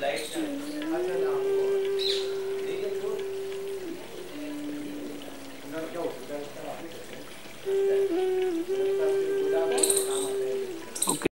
light